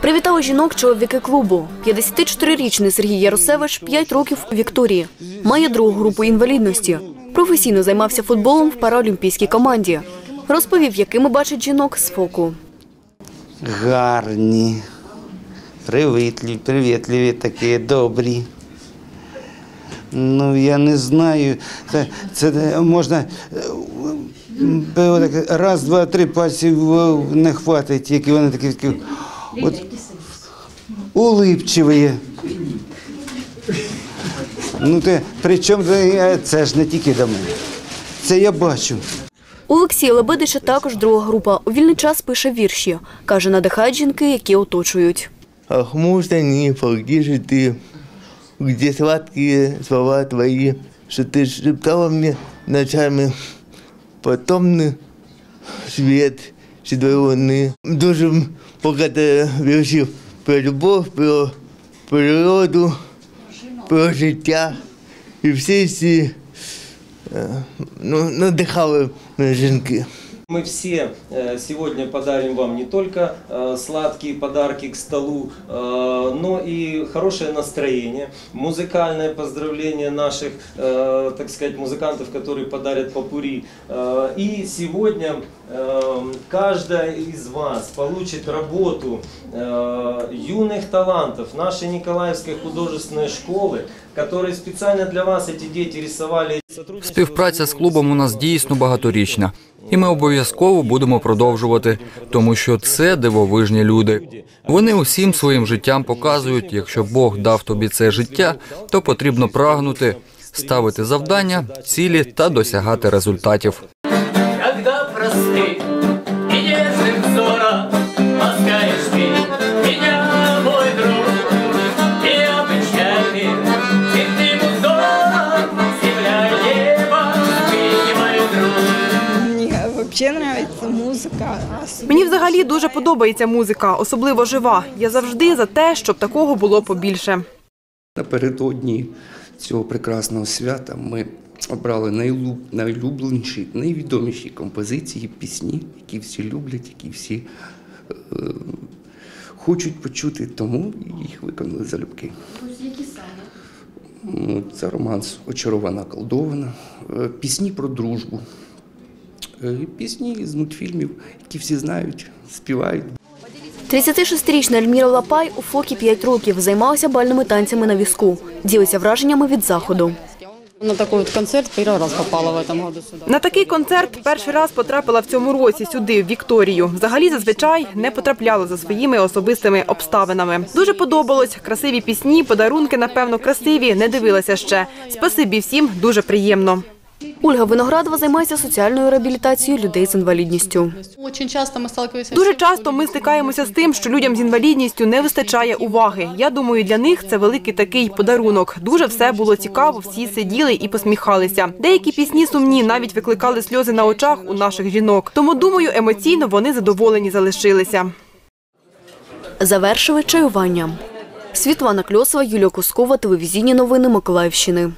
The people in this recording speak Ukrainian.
Привітали жінок чоловіки клубу. 54-річний Сергій Яросевич 5 років у Вікторії. Має другу групу інвалідності. Професійно займався футболом в паралімпійській команді. Розповів, якими бачить жінок з фоку. гарні, привітливі, привітливі такі, добрі. Ну, я не знаю. Це, це можна е, м, отак, раз, два, три пальців е, не хватить, які вони такі, такі от, улипчиві. Ну, те, причому це, це ж не тільки до мене. Це я бачу. У Олексія Лебедича також друга група. У вільний час пише вірші. Каже, надихають жінки, які оточують. Ах, можно не где же ты, где сладкие слова твои, что ты шептала мне ночами, потомный свет седой луны. Дуже багато віршів про любов, про природу, про життя. І всі ці е, ну, надихали жінки. Мы все э, сегодня подарим вам не только э, сладкие подарки к столу, э, но и хорошее настроение, музыкальное поздравление наших, так сказать, музыкантов, которые подарят попури. И сегодня каждая из вас получит работу юных талантов нашей Николаевской художественной школы, которые специально для вас эти дети рисовали. Співпраця з клубом у нас дійсно багаторічна, і ми обов'язково будемо продовжувати, тому що це дивовижні люди. Вони усім своїм життям показують, якщо Бог дав тобі це життя, то потрібно прагнути, ставити завдання, цілі та досягати результатів. Мне вообще нравится музыка. Мені взагалі дуже подобається музика, особливо жива. Я завжди за те, щоб такого було побільше. Напередодні цього прекрасного свята ми обрали найлю- найлюбленіші, найвідоміші композиції, пісні, які всі люблять, які всі е, хочуть почути, тому їх виконали залюбки. Які саме? Це романс Очарована колдована, е, пісні про дружбу, пісні з мультфільмів, які всі знають, співають. 36-річна Ельміра Лапай у фокі 5 років займалася бальними танцями на візку. Ділиться враженнями від заходу. На такой вот концерт первый раз попала в этом году. На такий концерт перший раз потрапила в цьому році сюди, в Вікторію. Взагалі зазвичай не потрапляла за своїми особистими обставинами. Дуже подобалось. Красиві пісні, подарунки, напевно, красиві. Не дивилася ще. Спасибі всім, дуже приємно. Ольга Виноградова займається соціальною реабілітацією людей з інвалідністю. Дуже часто ми стикаємося з тим, що людям з інвалідністю не вистачає уваги. Я думаю, для них це великий такий подарунок. Дуже все було цікаво, всі сиділи і посміхалися. Деякі пісні сумні навіть викликали сльози на очах у наших жінок. Тому думаю, емоційно вони задоволені залишилися. Завершили чаюванням. Світлана Кльосова, Юлія Кускова, телевізійні новини Миколаївщини.